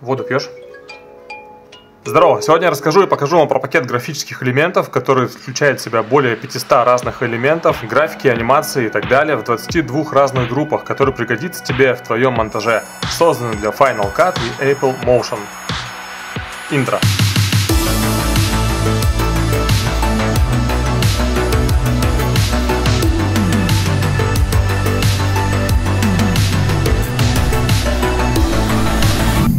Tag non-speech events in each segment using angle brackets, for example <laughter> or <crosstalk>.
Воду пьешь? Здорово! Сегодня я расскажу и покажу вам про пакет графических элементов, который включает в себя более 500 разных элементов, графики, анимации и так далее в 22 разных группах, который пригодится тебе в твоем монтаже. Созданный для Final Cut и Apple Motion. Интро.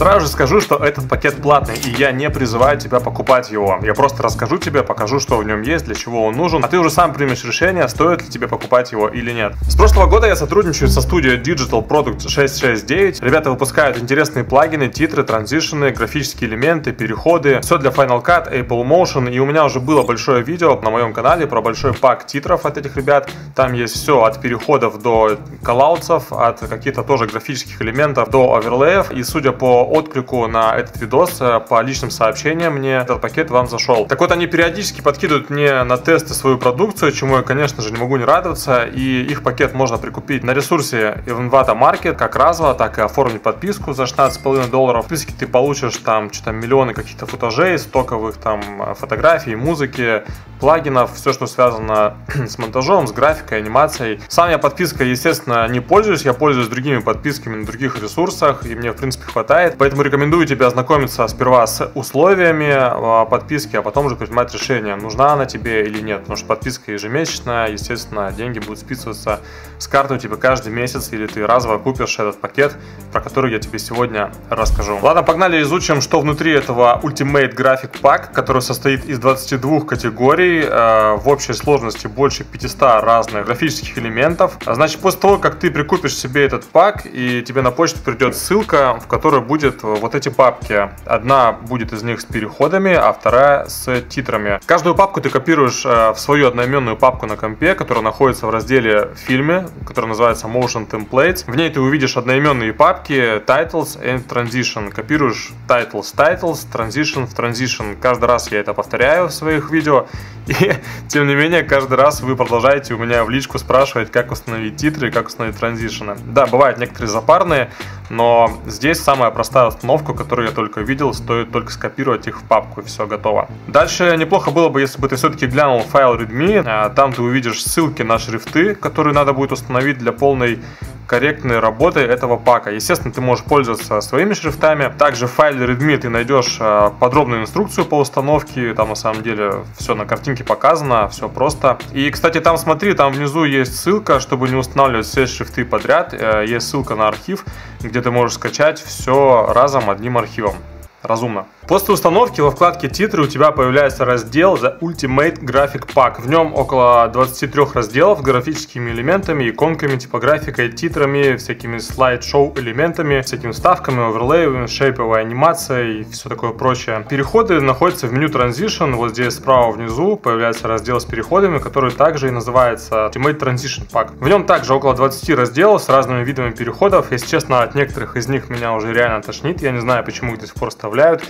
Сразу же скажу, что этот пакет платный, и я не призываю тебя покупать его. Я просто расскажу тебе, покажу, что в нем есть, для чего он нужен, а ты уже сам примешь решение, стоит ли тебе покупать его или нет. С прошлого года я сотрудничаю со студией Digital Product 669. Ребята выпускают интересные плагины, титры, транзишены, графические элементы, переходы. Все для Final Cut, Apple Motion. И у меня уже было большое видео на моем канале про большой пак титров от этих ребят. Там есть все от переходов до коллаудсов, от каких-то тоже графических элементов до оверлеев. И судя по отклику на этот видос э, по личным сообщениям мне этот пакет вам зашел. Так вот, они периодически подкидывают мне на тесты свою продукцию, чему я, конечно же, не могу не радоваться. И их пакет можно прикупить на ресурсе Envato Market, как разово, так и оформить подписку за 16,5 долларов. В подписке ты получишь там что-то миллионы каких-то футажей, стоковых там фотографий, музыки, плагинов, все, что связано <clears throat> с монтажом, с графикой, анимацией. Сам я подпиской, естественно, не пользуюсь, я пользуюсь другими подписками на других ресурсах, и мне, в принципе, хватает. Поэтому рекомендую тебе ознакомиться сперва с условиями а, подписки, а потом уже принимать решение, нужна она тебе или нет. Потому что подписка ежемесячная, естественно, деньги будут списываться с карты у тебя каждый месяц, или ты разово купишь этот пакет, про который я тебе сегодня расскажу. Ладно, погнали изучим, что внутри этого Ultimate Graphic Pack, который состоит из 22 категорий, э, в общей сложности больше 500 разных графических элементов. Значит, после того, как ты прикупишь себе этот пак, и тебе на почту придет ссылка, в которой будет будет вот эти папки. Одна будет из них с переходами, а вторая с титрами. Каждую папку ты копируешь э, в свою одноименную папку на компе, которая находится в разделе фильме, который называется Motion Templates. В ней ты увидишь одноименные папки Titles and Transition. Копируешь Titles, Titles, Transition в Transition. Каждый раз я это повторяю в своих видео. И, <laughs> тем не менее, каждый раз вы продолжаете у меня в личку спрашивать, как установить титры, как установить транзишены. Да, бывают некоторые запарные, но здесь самая простая установка, которую я только видел, стоит только скопировать их в папку и все готово. Дальше неплохо было бы, если бы ты все-таки глянул файл readme, а, там ты увидишь ссылки на шрифты, которые надо будет установить для полной корректной работы этого пака. Естественно, ты можешь пользоваться своими шрифтами. Также в файле Redmi ты найдешь а, подробную инструкцию по установке. Там на самом деле все на картинке показано, все просто. И, кстати, там смотри, там внизу есть ссылка, чтобы не устанавливать все шрифты подряд. Э, есть ссылка на архив, где ты можешь скачать все разом одним архивом. Разумно. После установки во вкладке титры у тебя появляется раздел The Ultimate Graphic Pack. В нем около 23 разделов с графическими элементами, иконками, типографикой, титрами, всякими слайд-шоу элементами, всякими вставками, оверлеями, шейповой анимацией и все такое прочее. Переходы находятся в меню Transition. Вот здесь справа внизу появляется раздел с переходами, который также и называется Ultimate Transition Pack. В нем также около 20 разделов с разными видами переходов. Если честно, от некоторых из них меня уже реально тошнит. Я не знаю, почему их до сих пор вставляют.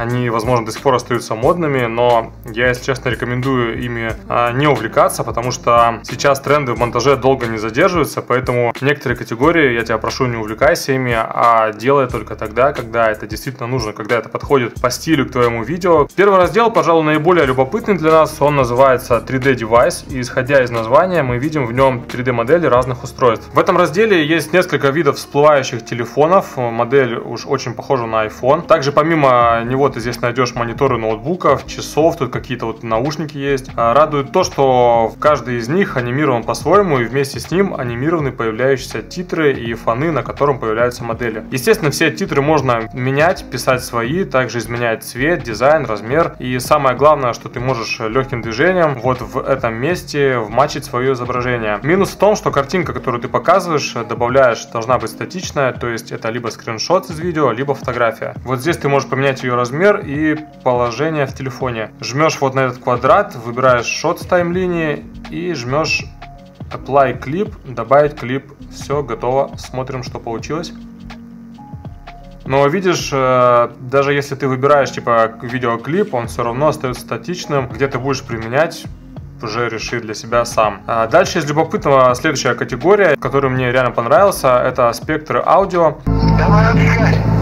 Они, возможно, до сих пор остаются модными, но я, если честно, рекомендую ими а, не увлекаться, потому что сейчас тренды в монтаже долго не задерживаются, поэтому некоторые категории я тебя прошу не увлекайся ими, а делай только тогда, когда это действительно нужно, когда это подходит по стилю к твоему видео. Первый раздел, пожалуй, наиболее любопытный для нас, он называется 3D Device, и исходя из названия мы видим в нем 3D модели разных устройств. В этом разделе есть несколько видов всплывающих телефонов, модель уж очень похожа на iPhone. Также помимо него ты здесь найдешь мониторы ноутбуков, часов, тут какие-то вот наушники есть. А, радует то, что каждый из них анимирован по-своему, и вместе с ним анимированы появляющиеся титры и фоны, на котором появляются модели. Естественно, все титры можно менять, писать свои, также изменять цвет, дизайн, размер. И самое главное, что ты можешь легким движением вот в этом месте вмачить свое изображение. Минус в том, что картинка, которую ты показываешь, добавляешь, должна быть статичная, то есть это либо скриншот из видео, либо фотография. Вот здесь ты можешь поменять ее размер, размер и положение в телефоне. Жмешь вот на этот квадрат, выбираешь шот с таймлинии и жмешь Apply клип, добавить клип. Все, готово. Смотрим, что получилось. Но видишь, э, даже если ты выбираешь типа видеоклип, он все равно остается статичным. Где ты будешь применять, уже реши для себя сам. А дальше из любопытного следующая категория, которая мне реально понравился, это спектры аудио.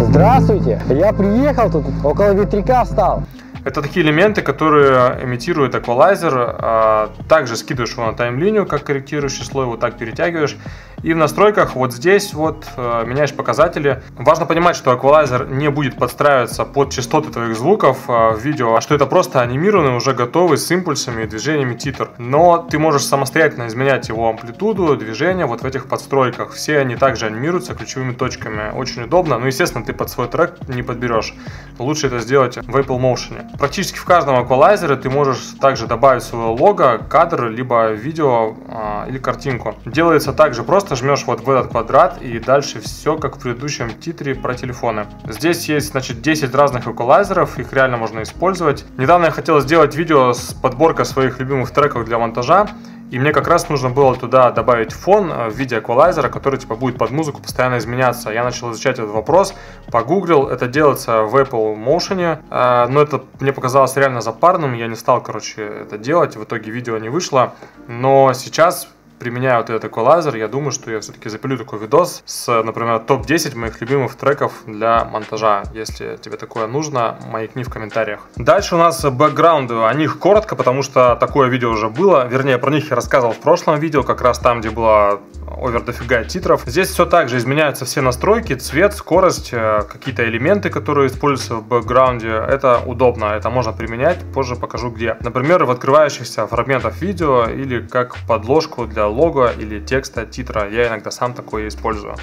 Здравствуйте, я приехал тут, около ветряка встал. Это такие элементы, которые имитируют эквалайзер. А, также скидываешь его на таймлинию, как корректирующий слой, вот так перетягиваешь. И в настройках вот здесь вот э, меняешь показатели. Важно понимать, что эквалайзер не будет подстраиваться под частоты твоих звуков э, в видео, а что это просто анимированный, уже готовый с импульсами и движениями титр. Но ты можешь самостоятельно изменять его амплитуду, движение вот в этих подстройках. Все они также анимируются ключевыми точками. Очень удобно. Ну, естественно, ты под свой трек не подберешь. Лучше это сделать в Apple Motion. Практически в каждом эквалайзере ты можешь также добавить свое лого, кадр, либо видео э, или картинку. Делается также просто жмешь вот в этот квадрат и дальше все как в предыдущем титре про телефоны. Здесь есть, значит, 10 разных эквалайзеров, их реально можно использовать. Недавно я хотел сделать видео с подборкой своих любимых треков для монтажа. И мне как раз нужно было туда добавить фон э, в виде эквалайзера, который типа будет под музыку постоянно изменяться. Я начал изучать этот вопрос, погуглил, это делается в Apple Motion, э, но это мне показалось реально запарным, я не стал, короче, это делать, в итоге видео не вышло. Но сейчас применяю вот этот эквалайзер, я думаю, что я все-таки запилю такой видос с, например, топ-10 моих любимых треков для монтажа. Если тебе такое нужно, маякни в комментариях. Дальше у нас бэкграунды. О них коротко, потому что такое видео уже было. Вернее, про них я рассказывал в прошлом видео, как раз там, где было овер дофига титров. Здесь все так же изменяются все настройки, цвет, скорость, э, какие-то элементы, которые используются в бэкграунде. Это удобно, это можно применять, позже покажу где. Например, в открывающихся фрагментах видео или как подложку для лого или текста титра. Я иногда сам такое использую.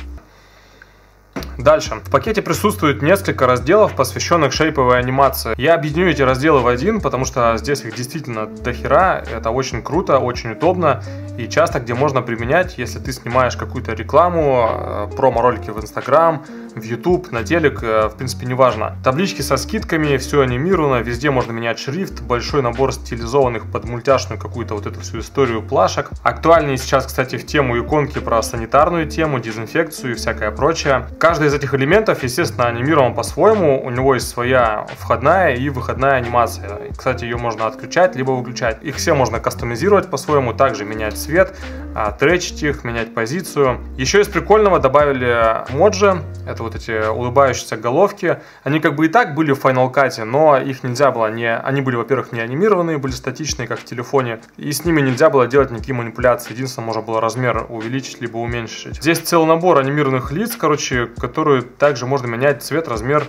Дальше. В пакете присутствует несколько разделов, посвященных шейповой анимации. Я объединю эти разделы в один, потому что здесь их действительно дохера. Это очень круто, очень удобно и часто где можно применять, если ты снимаешь какую-то рекламу, э, промо-ролики в Instagram, в YouTube, на телек, э, в принципе, неважно. Таблички со скидками, все анимировано, везде можно менять шрифт, большой набор стилизованных под мультяшную какую-то вот эту всю историю плашек. Актуальнее сейчас, кстати, в тему иконки про санитарную тему, дезинфекцию и всякое прочее. Каждый из этих элементов, естественно, анимирован по-своему, у него есть своя входная и выходная анимация. Кстати, ее можно отключать, либо выключать. Их все можно кастомизировать по-своему, также менять цвет, а, тречить их, менять позицию. Еще из прикольного добавили моджи, это вот эти улыбающиеся головки. Они как бы и так были в Final Cut, но их нельзя было не... Они были, во-первых, не анимированные, были статичные, как в телефоне, и с ними нельзя было делать никакие манипуляции. Единственное, можно было размер увеличить, либо уменьшить. Здесь целый набор анимированных лиц, короче, которые также можно менять цвет, размер.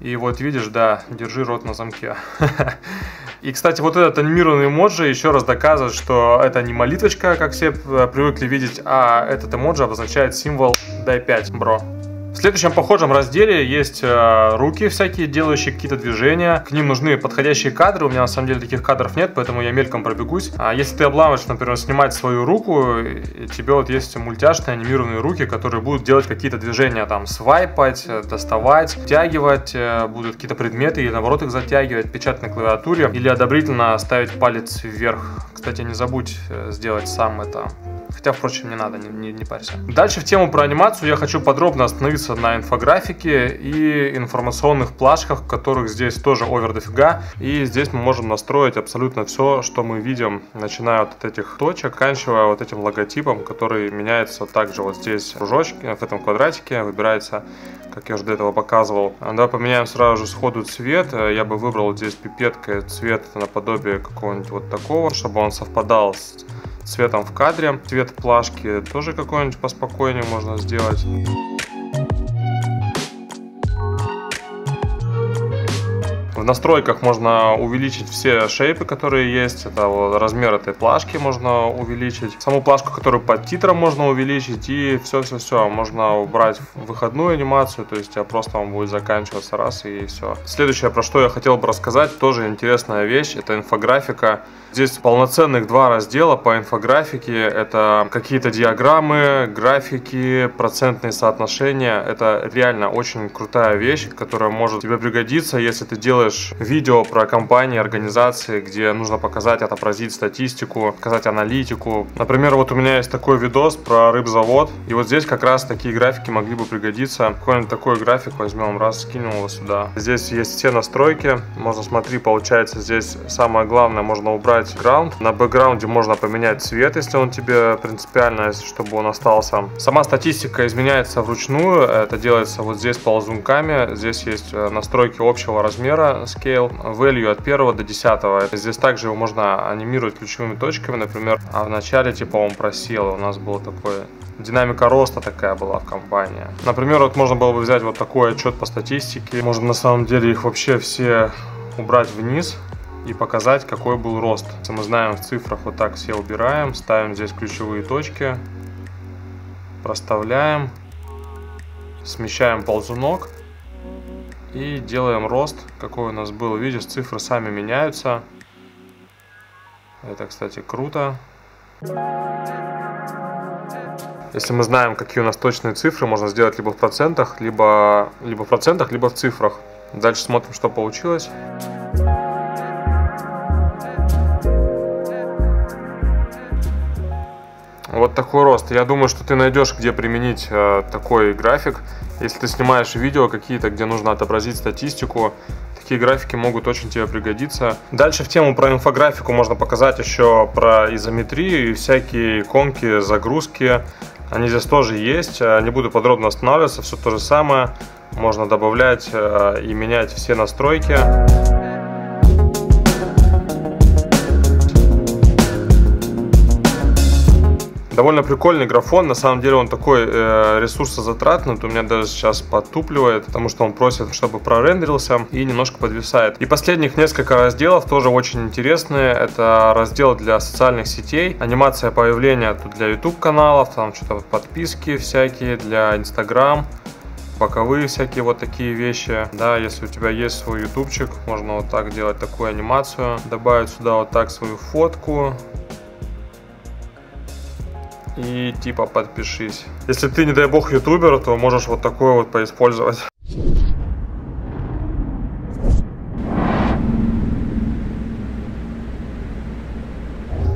И вот видишь, да, держи рот на замке. <laughs> И, кстати, вот этот анимированный эмоджи еще раз доказывает, что это не молитвочка, как все э, привыкли видеть, а этот эмоджи обозначает символ дай 5, бро. В следующем похожем разделе есть э, руки всякие, делающие какие-то движения. К ним нужны подходящие кадры. У меня на самом деле таких кадров нет, поэтому я мельком пробегусь. А если ты обламываешь, например, снимать свою руку, тебе вот есть мультяшные анимированные руки, которые будут делать какие-то движения, там, свайпать, э, доставать, втягивать, э, будут какие-то предметы или наоборот их затягивать, печатать на клавиатуре или одобрительно ставить палец вверх. Кстати, не забудь сделать сам это Хотя, впрочем, не надо, не, не, не парься. Дальше в тему про анимацию я хочу подробно остановиться на инфографике и информационных плашках, которых здесь тоже овер дофига. И здесь мы можем настроить абсолютно все, что мы видим, начиная от этих точек, заканчивая вот этим логотипом, который меняется также вот здесь кружочки, в этом квадратике выбирается как я уже до этого показывал. Давай поменяем сразу же сходу цвет. Я бы выбрал здесь пипеткой цвет наподобие какого-нибудь вот такого, чтобы он совпадал с цветом в кадре. Цвет плашки тоже какой-нибудь поспокойнее можно сделать. В настройках можно увеличить все шейпы, которые есть. Это вот размер этой плашки можно увеличить. Саму плашку, которую под титром можно увеличить. И все-все-все. Можно убрать выходную анимацию. То есть просто он будет заканчиваться раз и все. Следующее, про что я хотел бы рассказать, тоже интересная вещь. Это инфографика. Здесь полноценных два раздела по инфографике. Это какие-то диаграммы, графики, процентные соотношения. Это реально очень крутая вещь, которая может тебе пригодиться, если ты делаешь делаешь видео про компании, организации, где нужно показать, отобразить статистику, показать аналитику. Например, вот у меня есть такой видос про рыбзавод, и вот здесь как раз такие графики могли бы пригодиться. Какой-нибудь такой график возьмем, раз, скинем его сюда. Здесь есть все настройки, можно, смотри, получается здесь самое главное, можно убрать граунд. На бэкграунде можно поменять цвет, если он тебе принципиально, чтобы он остался. Сама статистика изменяется вручную, это делается вот здесь ползунками, здесь есть э, настройки общего размера, scale, value от 1 до 10. Здесь также его можно анимировать ключевыми точками, например, а в начале типа он просел, у нас был такой динамика роста такая была в компании. Например, вот можно было бы взять вот такой отчет по статистике. Можно на самом деле их вообще все убрать вниз и показать, какой был рост. Мы знаем в цифрах, вот так все убираем, ставим здесь ключевые точки, проставляем, смещаем ползунок и делаем рост, какой у нас был. Видишь, цифры сами меняются. Это, кстати, круто. Если мы знаем, какие у нас точные цифры, можно сделать либо в процентах, либо, либо в процентах, либо в цифрах. Дальше смотрим, что получилось. Вот такой рост. Я думаю, что ты найдешь, где применить э, такой график. Если ты снимаешь видео какие-то, где нужно отобразить статистику, такие графики могут очень тебе пригодиться. Дальше в тему про инфографику можно показать еще про изометрию и всякие иконки, загрузки. Они здесь тоже есть. Э, не буду подробно останавливаться, все то же самое. Можно добавлять э, и менять все настройки. Довольно прикольный графон, на самом деле он такой э, ресурсозатратный, вот у меня даже сейчас подтупливает, потому что он просит, чтобы прорендерился и немножко подвисает. И последних несколько разделов тоже очень интересные, это раздел для социальных сетей, анимация появления тут для YouTube каналов, там что-то подписки всякие, для Instagram, боковые всякие вот такие вещи. Да, если у тебя есть свой ютубчик, можно вот так делать такую анимацию. Добавить сюда вот так свою фотку и типа подпишись. Если ты, не дай бог, ютубер, то можешь вот такое вот поиспользовать.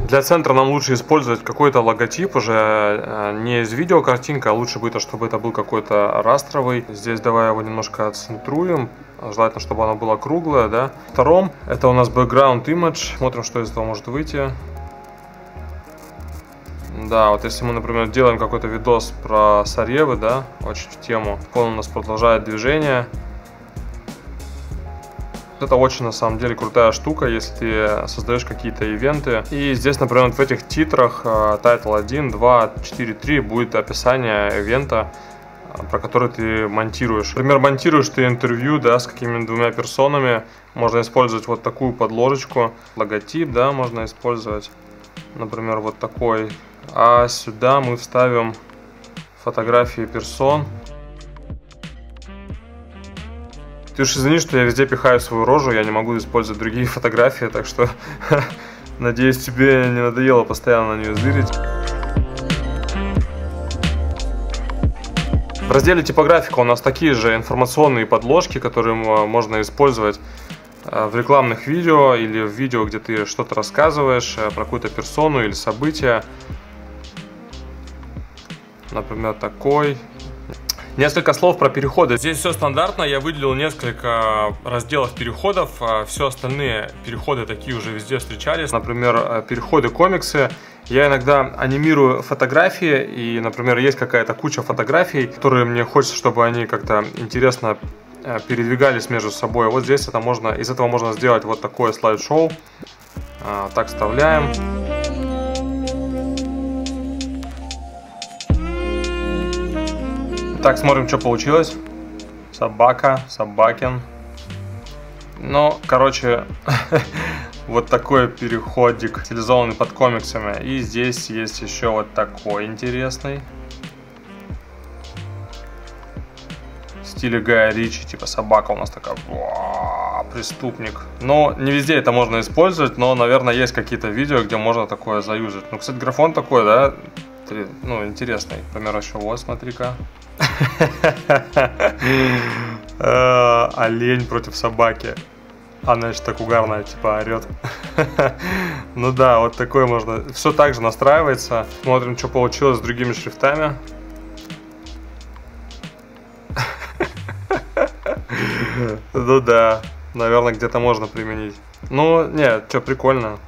Для центра нам лучше использовать какой-то логотип уже э, не из видео картинка, а лучше бы чтобы это был какой-то растровый. Здесь давай его немножко отцентруем. Желательно, чтобы оно было круглое, да. Втором, это у нас background image. Смотрим, что из этого может выйти. Да, вот если мы, например, делаем какой-то видос про Саревы, да, очень в тему, он у нас продолжает движение. Это очень, на самом деле, крутая штука, если ты создаешь какие-то ивенты. И здесь, например, вот в этих титрах Title 1, 2, 4, 3 будет описание ивента, э, про который ты монтируешь. Например, монтируешь ты интервью, да, с какими-то двумя персонами, можно использовать вот такую подложечку, логотип, да, можно использовать. Например, вот такой а сюда мы вставим фотографии персон. Ты уж извини, что я везде пихаю свою рожу, я не могу использовать другие <laughs> фотографии, так что <laughs> надеюсь тебе не надоело постоянно на нее зырить. В разделе типографика у нас такие же информационные подложки, которые можно использовать э, в рекламных видео или в видео, где ты что-то рассказываешь э, про какую-то персону или событие например, такой. Несколько слов про переходы. Здесь все стандартно, я выделил несколько разделов переходов, а все остальные переходы такие уже везде встречались. Например, э, переходы комиксы. Я иногда анимирую фотографии, и, например, есть какая-то куча фотографий, которые мне хочется, чтобы они как-то интересно э, передвигались между собой. Вот здесь это можно, из этого можно сделать вот такое слайд-шоу. А, так вставляем. Так, смотрим, что получилось. Собака, собакин. Ну, короче, <laughs> вот такой переходик, стилизованный под комиксами. И здесь есть еще вот такой интересный. В стиле Гая Ричи, типа собака у нас такая, преступник. Но не везде это можно использовать, но, наверное, есть какие-то видео, где можно такое заюзать. Ну, кстати, графон такой, да, ну, интересный. Например, еще вот, смотри-ка. <laughs> Олень против собаки. Она еще так угарная, типа орет. <laughs> ну да, вот такой можно. Все так же настраивается. Смотрим, что получилось с другими шрифтами. <laughs> ну да, наверное, где-то можно применить. Ну, нет, что, прикольно.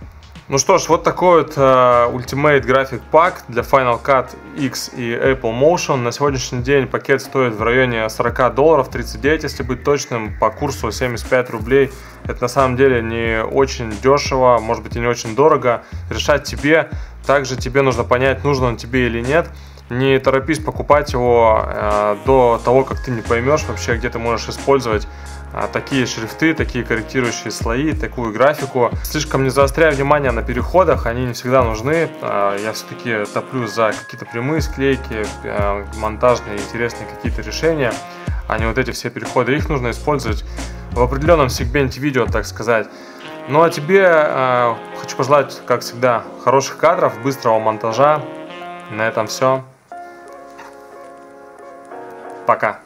Ну что ж, вот такой вот uh, Ultimate Graphic Pack для Final Cut X и Apple Motion. На сегодняшний день пакет стоит в районе 40 долларов, 39, если быть точным, по курсу 75 рублей. Это на самом деле не очень дешево, может быть и не очень дорого. Решать тебе, также тебе нужно понять, нужно он тебе или нет. Не торопись покупать его э, до того, как ты не поймешь вообще, где ты можешь использовать такие шрифты, такие корректирующие слои, такую графику. Слишком не заостряя внимание на переходах, они не всегда нужны. А, я все-таки топлю за какие-то прямые склейки, а, монтажные, интересные какие-то решения, а не вот эти все переходы. Их нужно использовать в определенном сегменте видео, так сказать. Ну а тебе хочу пожелать, как всегда, хороших кадров, быстрого монтажа. На этом все. Пока.